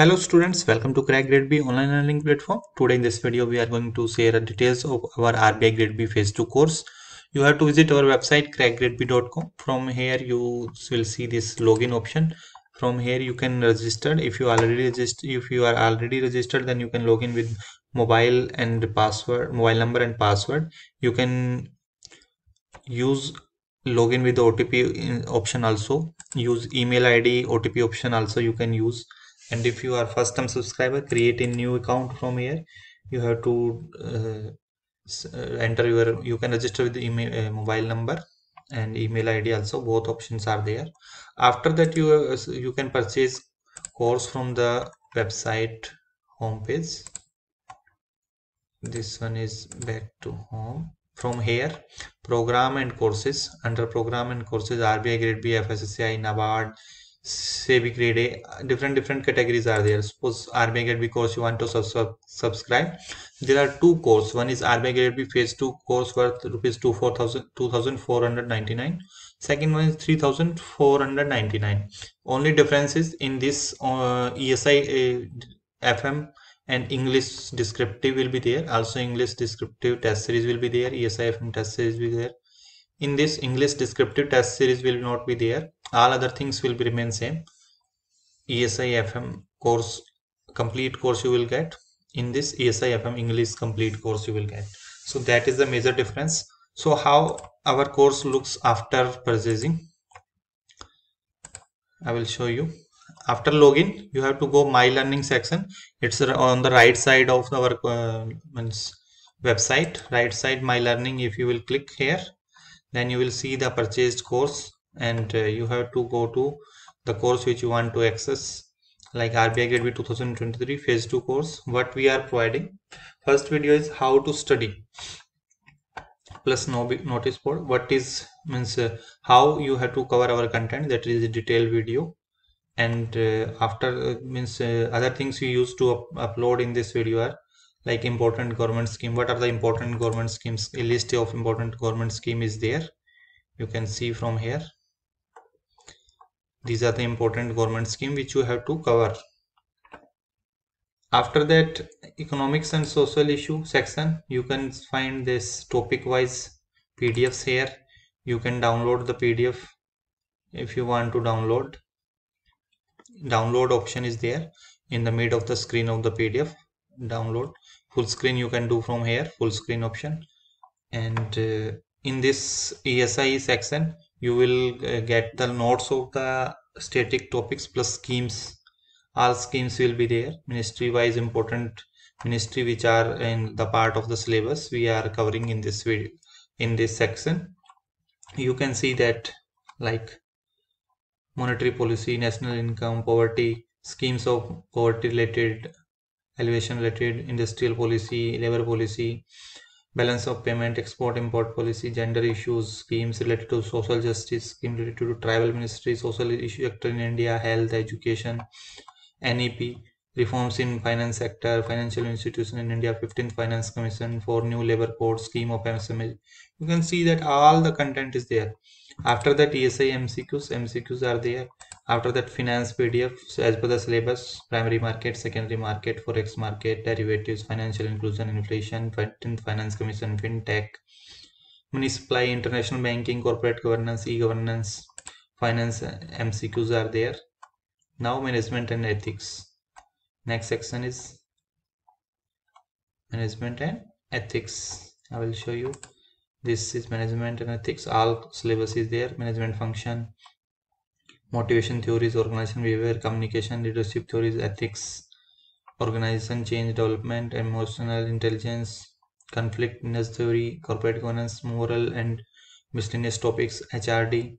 Hello students, welcome to Crack Grade B online learning platform. Today in this video we are going to share details of our RBI Grade B phase 2 course. You have to visit our website crackgradeb.com. From here you will see this login option. From here you can register. If you already register, if you are already registered, then you can log in with mobile and password, mobile number and password. You can use login with the OTP option also. Use email ID OTP option also you can use and if you are first time subscriber create a new account from here. You have to uh, uh enter your you can register with the email uh, mobile number and email id also. Both options are there. After that you uh, you can purchase course from the website homepage. This one is back to home. From here program and courses. Under program and courses rbi grade b nabard SEBI grade A, different different categories are there. Suppose RBI grade B course you want to sub sub subscribe. There are two courses. One is RBI grade B phase 2 course worth rupees 2499. Second one is 3499. Only difference is in this uh, ESI uh, FM and English descriptive will be there. Also English descriptive test series will be there. ESI FM test series will be there in this english descriptive test series will not be there all other things will remain same. Esi fm course complete course you will get. In this esi fm english complete course you will get. So that is the major difference. So how our course looks after purchasing? I will show you. After login you have to go my learning section. It's on the right side of our uh, website. Right side my learning if you will click here then you will see the purchased course and uh, you have to go to the course which you want to access like RBI Grade B 2023 phase 2 course what we are providing. First video is how to study plus no notice board. What is means uh, how you have to cover our content that is a detailed video. And uh, after uh, means uh, other things we used to up upload in this video are like important government scheme. What are the important government schemes? A list of important government scheme is there. You can see from here these are the important government scheme which you have to cover. After that economics and social issue section you can find this topic wise pdfs here. You can download the pdf if you want to download. Download option is there. In the mid of the screen of the pdf download. Full screen you can do from here full screen option. And uh, in this ESI section you will uh, get the notes of the static topics plus schemes. All schemes will be there. Ministry wise important ministry which are in the part of the syllabus we are covering in this video in this section. You can see that like monetary policy national income poverty schemes of poverty related elevation related industrial policy labor policy balance of payment export import policy gender issues schemes related to social justice scheme related to tribal ministry social issue sector in india health education nep reforms in finance sector financial institution in india 15th finance commission for new labor code scheme of msme you can see that all the content is there. After that esi mcqs mcqs are there after that finance pdf so as per the syllabus primary market secondary market forex market derivatives financial inclusion inflation 15th finance commission fintech money supply international banking corporate governance e-governance finance mcqs are there. Now management and ethics. Next section is management and ethics. I will show you. This is management and ethics. All syllabus is there. Management function motivation theories organization behavior communication leadership theories ethics organization change development emotional intelligence conflict theory corporate governance moral and miscellaneous topics hrd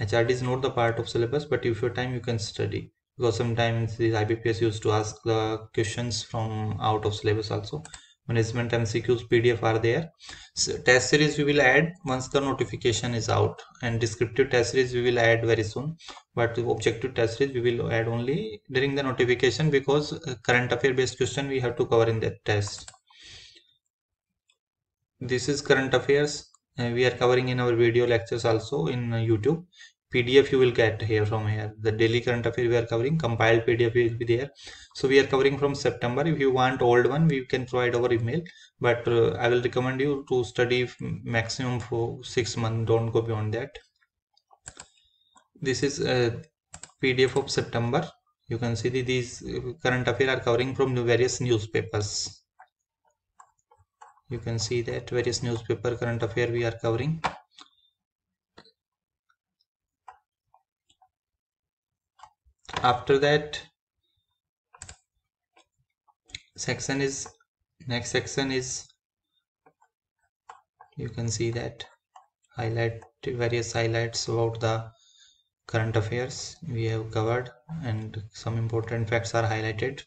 hrd is not the part of syllabus but if you have time you can study. Because sometimes the IBPS used to ask the questions from out of syllabus also management MCQs PDF are there. So test series we will add once the notification is out and descriptive test series we will add very soon. But objective test series we will add only during the notification because uh, current affair based question we have to cover in that test. This is current affairs uh, we are covering in our video lectures also in uh, YouTube. Pdf you will get here from here. The daily current affair we are covering compiled pdf will be there. So we are covering from september. If you want old one we can provide our email. But uh, i will recommend you to study maximum for six months. Don't go beyond that. This is a pdf of september. You can see the, these uh, current affair are covering from various newspapers. You can see that various newspaper current affair we are covering after that section is next section is you can see that highlight various highlights about the current affairs we have covered and some important facts are highlighted.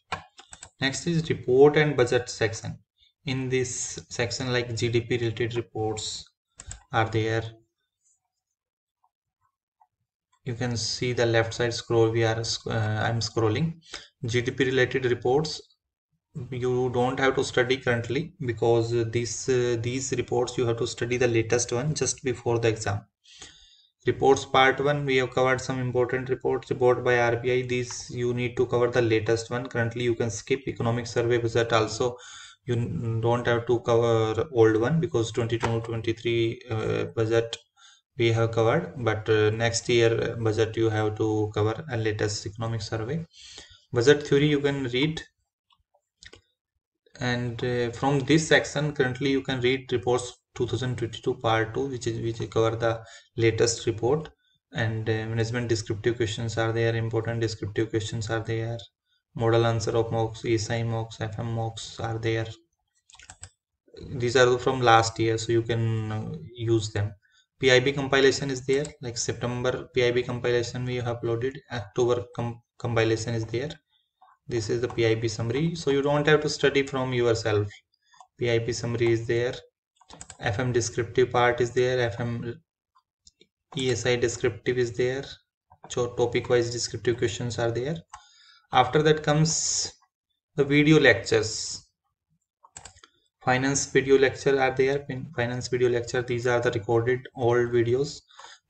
Next is report and budget section. In this section like gdp related reports are there you can see the left side scroll we are uh, i'm scrolling. Gdp related reports you don't have to study currently because these uh, these reports you have to study the latest one just before the exam. Reports part one we have covered some important reports report by rbi these you need to cover the latest one. Currently you can skip economic survey budget also. You don't have to cover old one because 22 23 uh, budget we have covered but uh, next year budget you have to cover a latest economic survey. Budget theory you can read. And uh, from this section currently you can read reports 2022 part 2 which is which cover the latest report. And uh, management descriptive questions are there important descriptive questions are there. Model answer of mocks ESI mocks FM mocks are there. These are from last year so you can uh, use them PIB compilation is there. Like September PIB compilation we have uploaded. October com compilation is there. This is the PIB summary. So you don't have to study from yourself. PIB summary is there. FM descriptive part is there. FM ESI descriptive is there. So topic wise descriptive questions are there. After that comes the video lectures finance video lecture are there. In finance video lecture these are the recorded old videos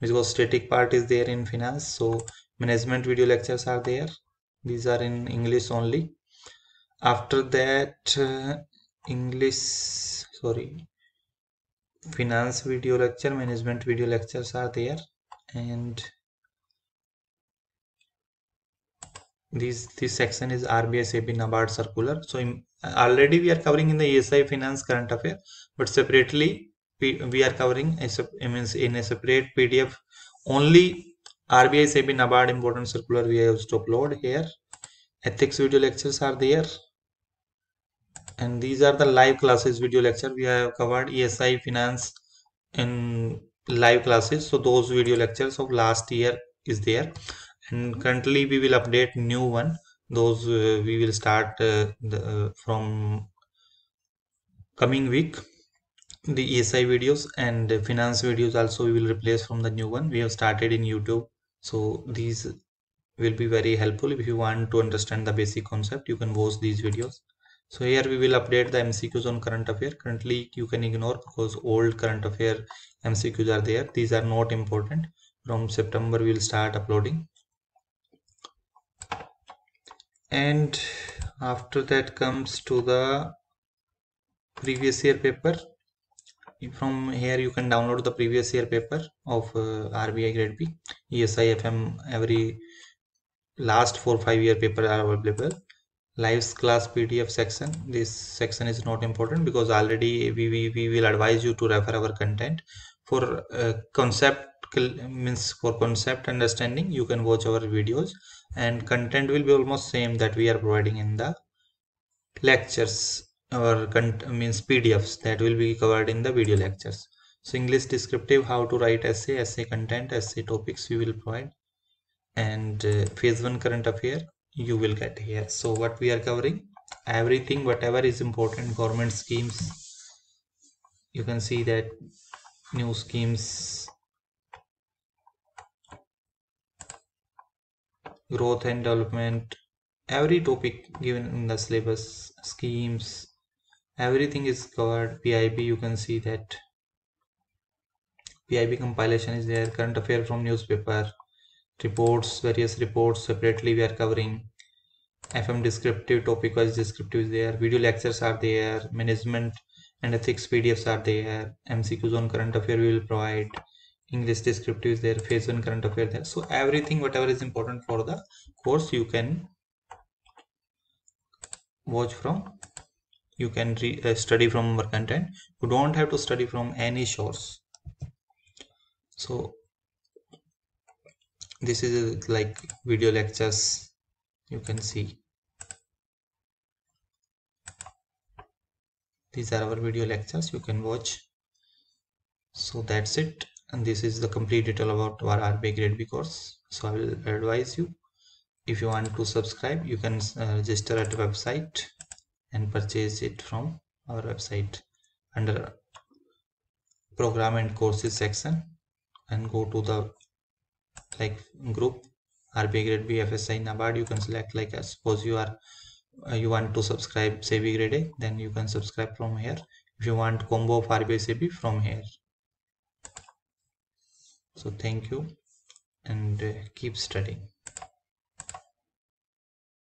because static part is there in finance. So management video lectures are there. These are in english only. After that uh, english sorry finance video lecture management video lectures are there. And this this section is RBI SEBI NABARD circular. So in, already we are covering in the ESI finance current affair but separately we are covering means in a separate PDF only RBI SEBI NABARD important circular we have to upload here. Ethics video lectures are there. And these are the live classes video lecture we have covered. ESI finance in live classes. So those video lectures of last year is there. And currently we will update new one those uh, we will start uh, the, uh, from coming week. The ESI videos and finance videos also we will replace from the new one. We have started in YouTube. So these will be very helpful. If you want to understand the basic concept you can watch these videos. So here we will update the MCQs on current affair. Currently you can ignore because old current affair MCQs are there. These are not important. From September we will start uploading and after that comes to the previous year paper. From here you can download the previous year paper of uh, RBI grade B ESIFM every last four five year paper are available. Lives class PDF section. This section is not important because already we, we, we will advise you to refer our content for uh, concept means for concept understanding you can watch our videos. And content will be almost same that we are providing in the lectures or means pdfs that will be covered in the video lectures. So english descriptive how to write essay essay content essay topics we will provide. And uh, phase one current affair you will get here. So what we are covering? Everything whatever is important government schemes. You can see that new schemes growth and development. Every topic given in the syllabus schemes everything is covered. Pib you can see that. Pib compilation is there. Current affair from newspaper reports various reports separately we are covering. Fm descriptive topic wise descriptive is there. Video lectures are there. Management and ethics pdfs are there. Mcqs on current affair we will provide english descriptive is there phase one current affair there. So everything whatever is important for the course you can watch from you can re, uh, study from our content. You don't have to study from any source. So this is like video lectures you can see. These are our video lectures you can watch. So that's it and this is the complete detail about our RBI grade B course. So I will advise you. If you want to subscribe you can uh, register at website and purchase it from our website under program and courses section and go to the like group RBI grade B FSI NABARD. You can select like suppose you are uh, you want to subscribe SEBI grade A then you can subscribe from here. If you want combo of RBI SEBI from here so thank you and uh, keep studying